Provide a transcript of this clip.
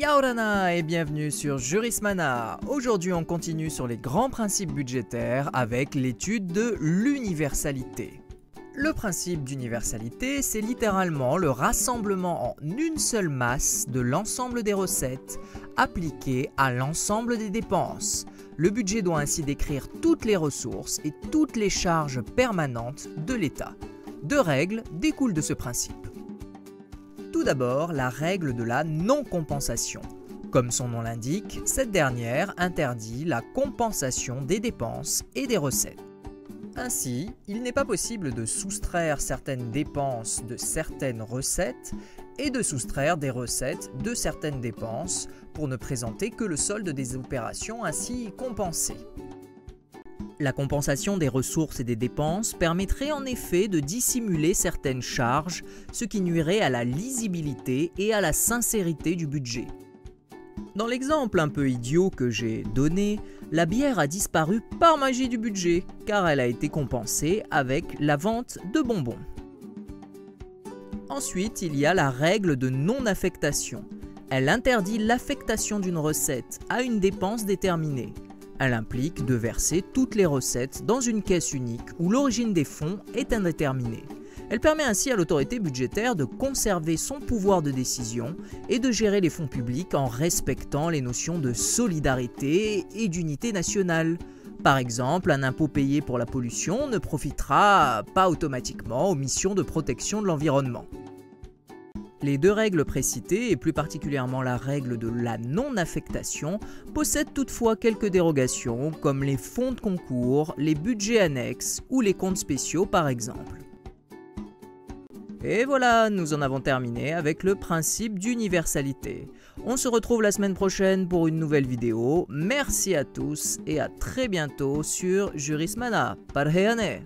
Yaorana et bienvenue sur Jurismana. Aujourd'hui on continue sur les grands principes budgétaires avec l'étude de l'universalité. Le principe d'universalité, c'est littéralement le rassemblement en une seule masse de l'ensemble des recettes appliquées à l'ensemble des dépenses. Le budget doit ainsi décrire toutes les ressources et toutes les charges permanentes de l'État. Deux règles découlent de ce principe. Tout d'abord, la règle de la non-compensation. Comme son nom l'indique, cette dernière interdit la compensation des dépenses et des recettes. Ainsi, il n'est pas possible de soustraire certaines dépenses de certaines recettes et de soustraire des recettes de certaines dépenses pour ne présenter que le solde des opérations ainsi compensées. La compensation des ressources et des dépenses permettrait en effet de dissimuler certaines charges, ce qui nuirait à la lisibilité et à la sincérité du budget. Dans l'exemple un peu idiot que j'ai donné, la bière a disparu par magie du budget, car elle a été compensée avec la vente de bonbons. Ensuite, il y a la règle de non-affectation. Elle interdit l'affectation d'une recette à une dépense déterminée. Elle implique de verser toutes les recettes dans une caisse unique où l'origine des fonds est indéterminée. Elle permet ainsi à l'autorité budgétaire de conserver son pouvoir de décision et de gérer les fonds publics en respectant les notions de solidarité et d'unité nationale. Par exemple, un impôt payé pour la pollution ne profitera pas automatiquement aux missions de protection de l'environnement. Les deux règles précitées, et plus particulièrement la règle de la non-affectation, possèdent toutefois quelques dérogations, comme les fonds de concours, les budgets annexes ou les comptes spéciaux par exemple. Et voilà, nous en avons terminé avec le principe d'universalité. On se retrouve la semaine prochaine pour une nouvelle vidéo. Merci à tous et à très bientôt sur Jurismana. Parheane